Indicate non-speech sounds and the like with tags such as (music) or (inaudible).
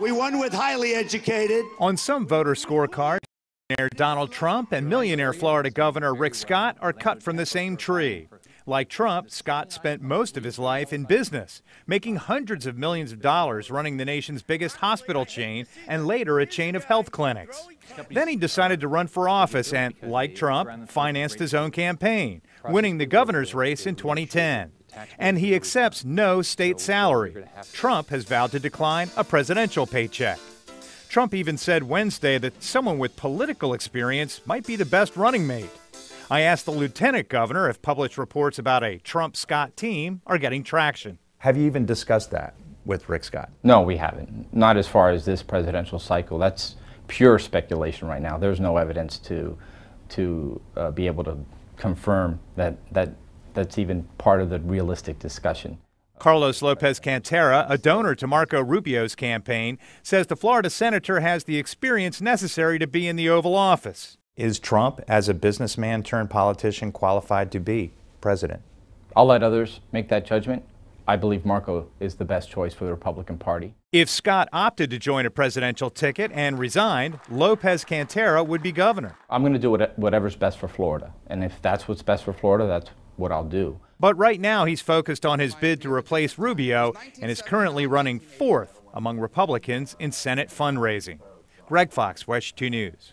We won with highly educated. On some voter scorecards, Donald Trump and millionaire Florida Governor Rick Scott are cut from the same tree. Like Trump, Scott spent most of his life in business, making hundreds of millions of dollars running the nation's biggest hospital chain and later a chain of health clinics. Then he decided to run for office and, like Trump, financed his own campaign, winning the governor's race in 2010. And he accepts no state salary. Trump has vowed to (laughs) decline a presidential paycheck. Trump even said Wednesday that someone with political experience might be the best running mate. I asked the lieutenant governor if published reports about a Trump Scott team are getting traction. Have you even discussed that with Rick Scott? No, we haven't. Not as far as this presidential cycle. That's pure speculation right now. There's no evidence to to uh, be able to confirm that that that's even part of the realistic discussion. Carlos Lopez Cantera, a donor to Marco Rubio's campaign, says the Florida senator has the experience necessary to be in the Oval Office. Is Trump, as a businessman turned politician, qualified to be president? I'll let others make that judgment. I believe Marco is the best choice for the Republican Party. If Scott opted to join a presidential ticket and resigned, Lopez Cantera would be governor. I'm going to do whatever's best for Florida. And if that's what's best for Florida, that's what I'll do. But right now, he's focused on his bid to replace Rubio and is currently running fourth among Republicans in Senate fundraising. Greg Fox, WESH 2 News.